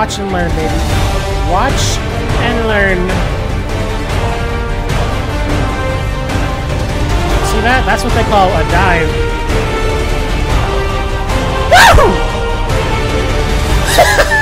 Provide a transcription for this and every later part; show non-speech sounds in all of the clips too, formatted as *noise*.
Watch and learn, baby. Watch and learn. See that? That's what they call a dive. Woo! *laughs*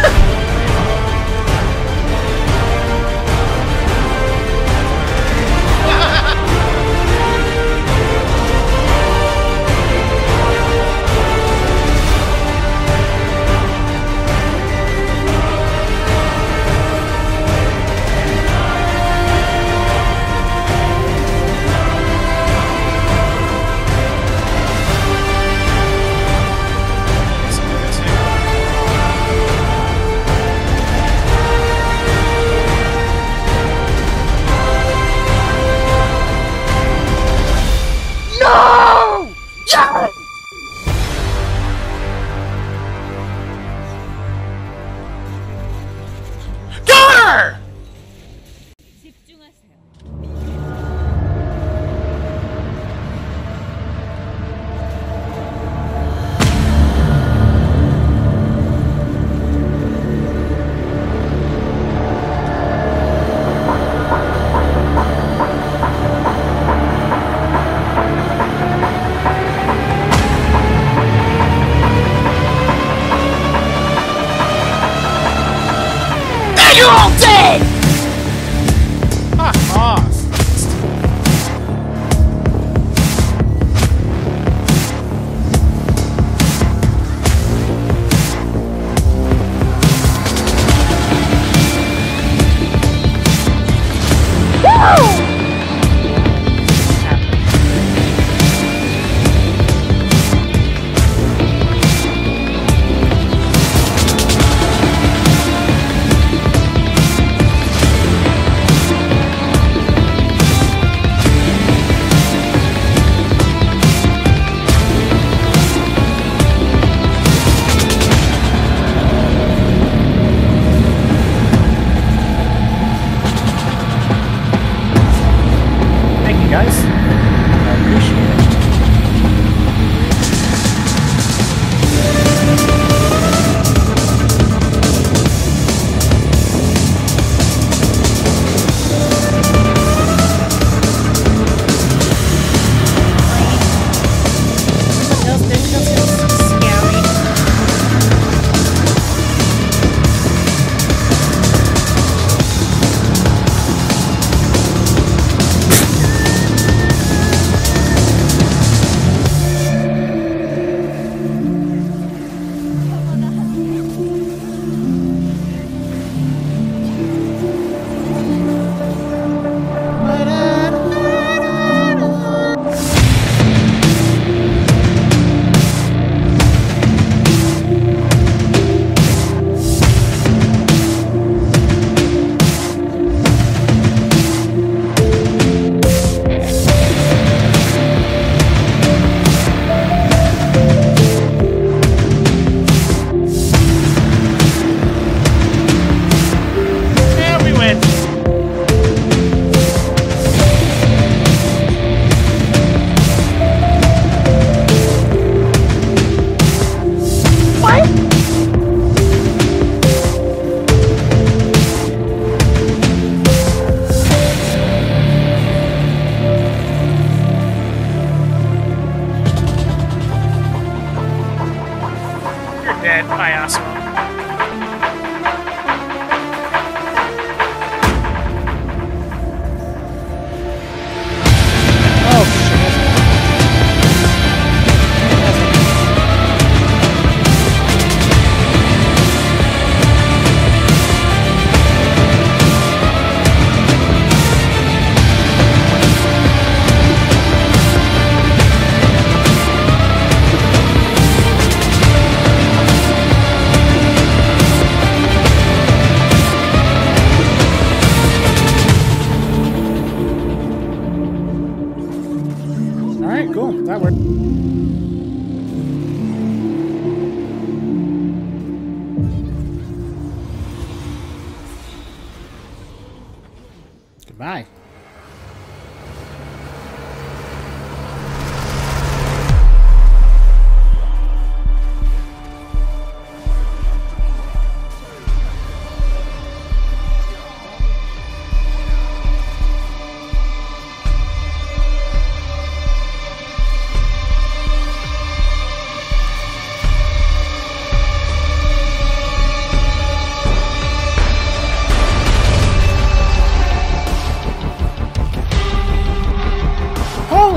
Golden!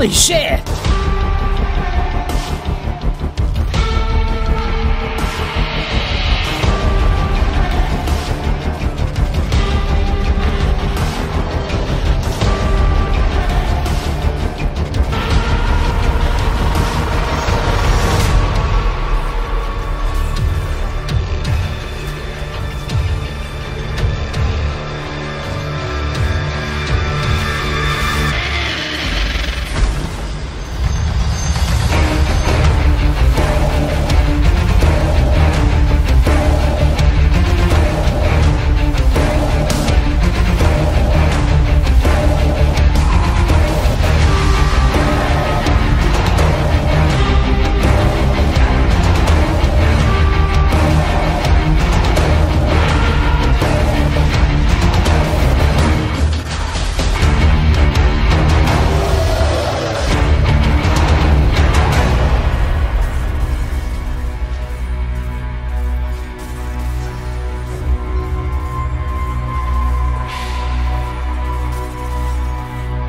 Holy shit!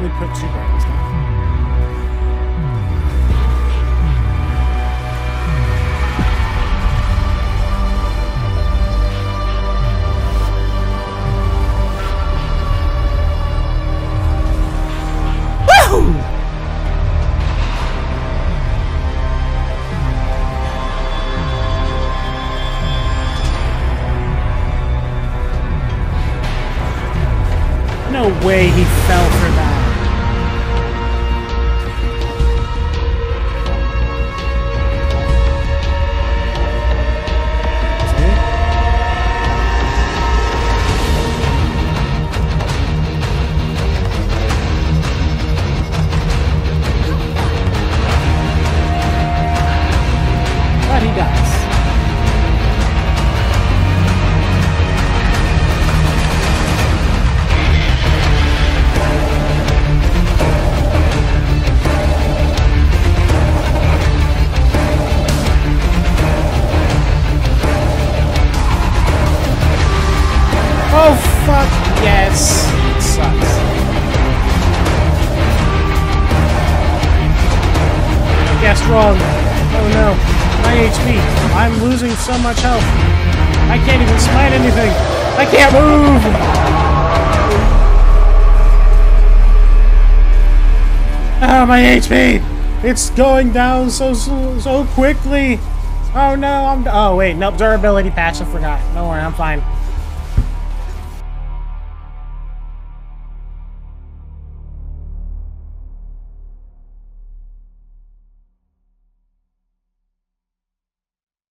We put two down. No way he fell wrong. Oh no. My HP. I'm losing so much health. I can't even smite anything. I can't move. Ah, my HP. It's going down so so, so quickly. Oh no, I'm. Oh wait, nope. Durability patch. I forgot. Don't worry, I'm fine.